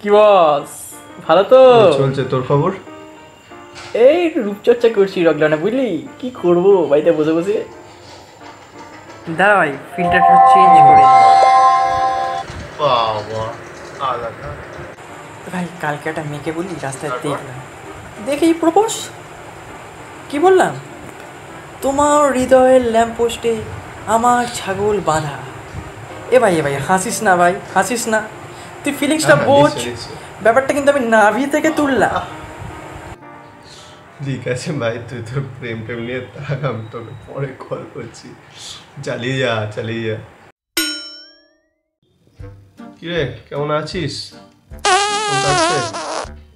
কি বস? ভালো তো? চলছে। তোর খবর? এই একটু রূপচর্চা করছি লকডাউনে বুঝলি? কি করব বাড়িতে বসে বসে? দাঁড়া ভাই ফিল্টারটা চেঞ্জ করে বাবা আলাদা। ভাই কালকে একটা মেয়েকে বলি রাস্তায় দেখলাম। দেখেই প্রপোজ? কি বললাম? তোমার হৃদয়ের ল্যাম্পপোস্টে আমার ছাগল বাঁধা। এ ভাই এ ভাই হাসিস না ভাই হাসিস না। তুই ফিলিংসটা হ্যাঁ, বোঝ। ব্যাপারটা কিন্তু আমি নাভি থেকে তুললাম। ঠিক আছে ভাই তুই তোর প্রেম প্রেম নিয়ে থাক আমি তোকে পরে কল করছি। চালিয়ে যা চালিয়ে যা। কিরে কেমন আছিস?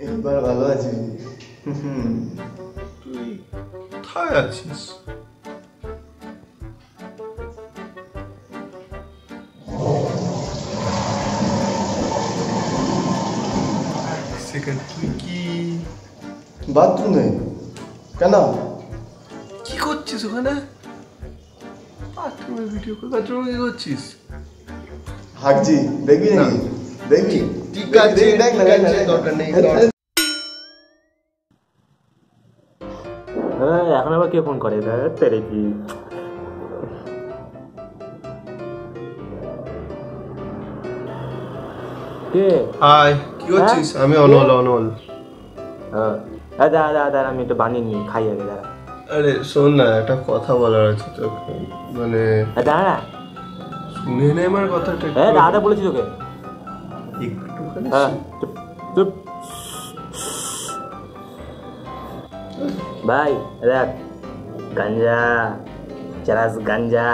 এবার ভালো আছি। তুই কোথায় আছিস? কি বাথরুমে? কেন? কি করছিস ওখানে? বাথরুমে ভিডিও কল বাথরুমে কি করছিস? হাঁকছি দেখবি নাকি? দেখবি? ঠিক আছে, দেখ না দেখ না, আছে, দেখ না। দরকার নেই, হ্যাঁ এখন আবার কে ফোন করে? তেরে কি? কে? হাই কি করছিস আমি অনল অনল। হ্যাঁ। হ্যাঁ দাঁড়া দাঁড়া দাঁড়া আমি একটু বানিয়ে নিই খাই আগে দাঁড়া। আরে শোন না একটা কথা বলার আছে তোকে। মানে হ্যাঁ দাঁড়া। শুনে নে আমার কথাটা হ্যাঁ। দাঁড়া বলেছি তোকে। একটুখানি হ্যাঁ চুপ ভাই দেখ গাঞ্জা চারাস গাঞ্জা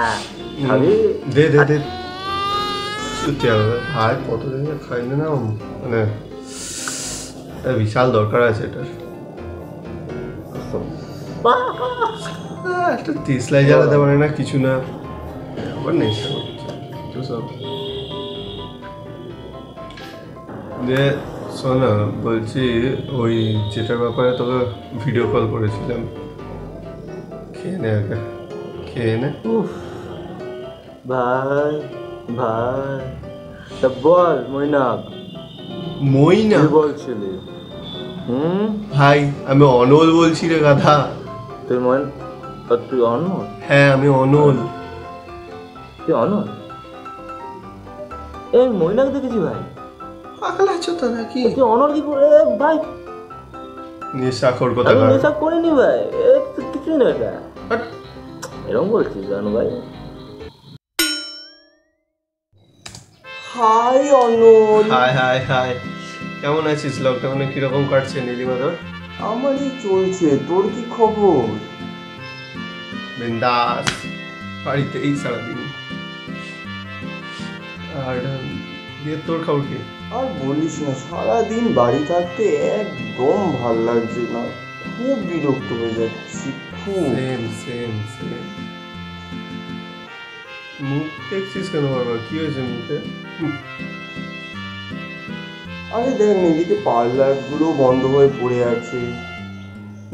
খাবি? দে দে দে। না মানে বিশাল দরকার আছে এটার জ্বালাতে পারে না কিছু না আবার যে বলছি ওই যেটার ব্যাপারে তোকে ভিডিও কল করেছিলাম খেয়ে নে আগে খেয়ে নে ভাই ভাই তা বল মৈনাক। মই না কি বলছিলি? হুম? ভাই আমি অনল বলছি রে গাধা। তুই মন তুই অনল? হ্যাঁ আমি অনল। তুই অনল? এই মৈনাক দেখেছি ভাই। পাগল আছো তো নাকি তুই অনল কি করে? ভাই। নেশাখোর কথা আমি নেশা করিনি ভাই কিছুই না এটা। এরকম বলছিস জানো ভাই? Hi Anol hi hi hi. কেমন আছিস লকডাউনে কীরকম কাটছে নীলিমা তোর আমারই চলছে। তোর কি খবর? বিন্দাস। বাড়িতেই সারাদিন। আর দিয়ে তোর খবর কি? আর বলিস না সারাদিন বাড়ি থাকতে একদম ভালো লাগছে না। খুব বিরক্ত হয়ে যাচ্ছি খুব। Same same same. মুখ দেখছিস কেন বাবা কি হয়েছে মুখে? হুম, আরে দেখ না, এদিকে পার্লারগুলো বন্ধ হয়ে পড়ে আছে।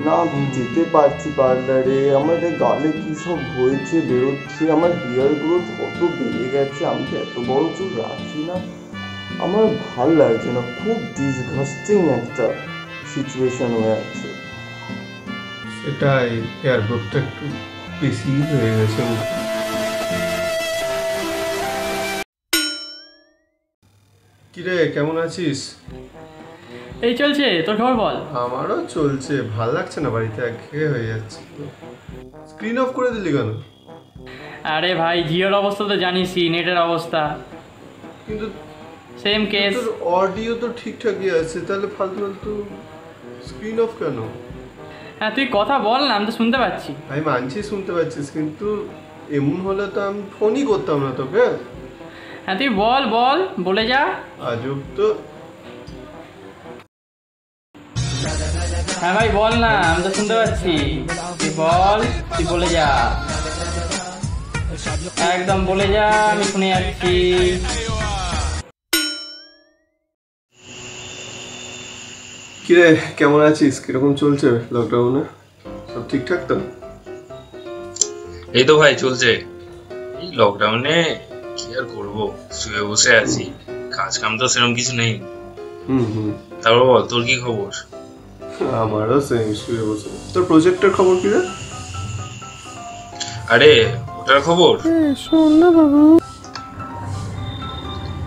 না যেতে পারছি পার্লারে। আমাদের গালে কি সব হয়েছে বেরোচ্ছে। আমার হেয়ার গ্রোথ কত বেড়ে গেছে। আমি তো এত বড় চুল রাখি না। আমার ভালো লাগছে না। খুব ডিসগাস্টিং একটা সিচুয়েশন হয়ে আছে। সেটাই হেয়ার গ্রোথটা একটু বেশি হয়ে গেছে। কিরে কেমন আছিস? এই চলছে তোর খবর বল। আমারও চলছে ভালো লাগছে না বাড়িতে একঘেয়ে হয়ে যাচ্ছে স্ক্রিন অফ করে দিলি কেন? আরে ভাই জিওর অবস্থা তো জানিসই নেটের অবস্থা। কিন্তু সেম কেস অডিও তো ঠিকঠাকই আছে তাহলে ফালতু ফালতু স্ক্রিন অফ কেন? হ্যাঁ তুই কথা বল না আমি তো শুনতে পাচ্ছি। আমি মানছি শুনতে পাচ্ছিস কিন্তু এমন হলে তো আমি ফোনই করতাম না তোকে। হ্যাঁ তুই বল বল বলে যা। আজব হ্যাঁ ভাই বল না আমি তো শুনতে পাচ্ছি। তুই বল তুই বলে যা। একদম বলে যা আমি শুনে যাচ্ছি। কিরে কেমন আছিস? কীরকম চলছে লকডাউনে সব ঠিকঠাক তো? এই তো ভাই চলছে। এই লকডাউনে কি আর করব শুয়ে বসে আছি কাজ কাম তো সেরকম কিছু নেই। হুম হুম। তারপর বল তোর কি খবর? আমারও সেম শুয়ে বসে। তোর প্রজেক্টের খবর কি রে? আরে ওটার খবর?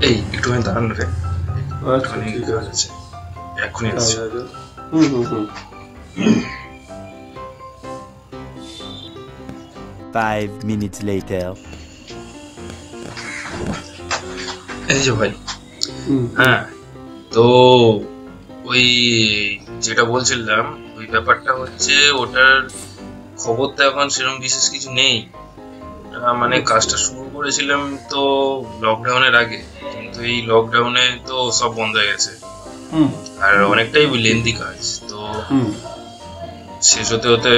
এই একটুখানি দাঁড়ান রে। আচ্ছা একটুখানি ঠিক কাজ আছে। আছে। এক্ষুনি আসছি। আচ্ছা, আচ্ছা। হুম হুম হুম। Five minutes later. এই যে ভাই। হ্যাঁ তো ওই যেটা বলছিলাম ওই ব্যাপারটা হচ্ছে ওটার খবর তো এখন সেরকম বিশেষ কিছু নেই। মানে কাজটা শুরু করেছিলাম তো লকডাউনের আগে কিন্তু এই লকডাউনে তো সব বন্ধ হয়ে গেছে। হুম। আর অনেকটাই লেন্দি কাজ তো শেষ হতে হতে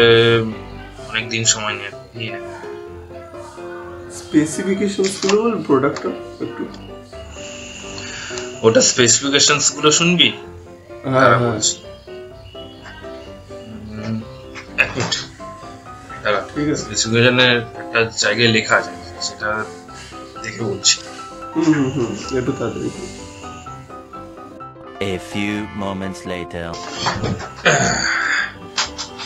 অনেক দিন সময় নিয়ে। স্পেসিফিকেশনসগুলো প্রোডাক্টটা একটু। ওটা স্পেসিফিকেশনসগুলো শুনবি? হ্যাঁ তারা হ্যাঁ। বলছি। এক মিনিট। দাঁড়া ঠিক আছে। স্পেসিফিকেশনের একটা জায়গায় লেখা আছে সেটা দেখে বলছি। হুম হুম হুম একটু তাড়াতাড়ি। A few moments later.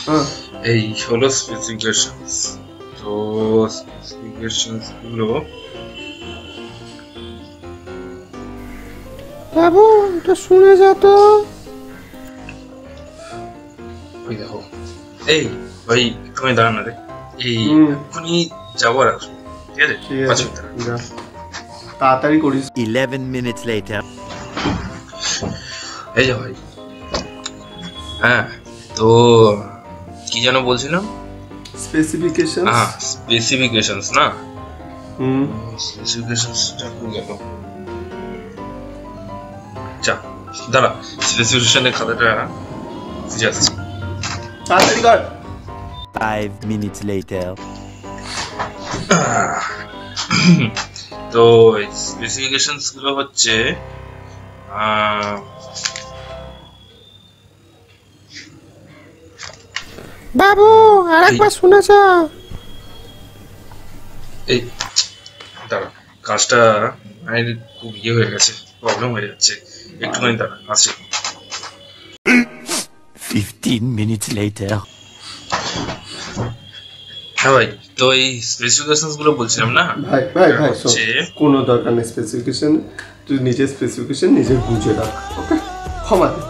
হ্যাঁ। এই হলো স্পেসিফিকেশনস তো স্পেসিফিকেশনসগুলো বাবু এটা শুনে যা তো। ওই দেখো এই ভাই একটুখানি দাঁড়ান রে। এই। এক্ষুনি যাব আসব ঠিক আছে? পাঁচ মিনিট তাড়াতাড়ি করিস। Eleven minutes later. এই যে ভাই। হ্যাঁ তো কি যেন বলছিলাম? স্পেসিফিকেশন হ্যাঁ স্পেসিফিকেশনস না? হুম। স্পেসিফিকেশনসটা কোন গেল যা দাঁড়া স্পেসিফিকেশনের খাতাটা খুঁজে আসছি তাড়াতাড়ি কর। Five minutes later. তো স্পেসিফিকেশনসগুলো হচ্ছে বাবু আর একবার শুনে যা। এই দাঁড়া কাজটা খুব ইয়ে হয়ে গেছে প্রবলেম হয়ে যাচ্ছে। একটুখানি দাঁড়া আসি Fifteen minutes later. হ্যাঁ ভাই তো এই স্পেসিফিকেশনসগুলো বলছিলাম না ভাই ভাই ভাই হচ্ছে কোনো দরকার নেই স্পেসিফিকেশন তুই নিজের স্পেসিফিকেশন নিজে বুঝে রাখ ওকে ক্ষমা দে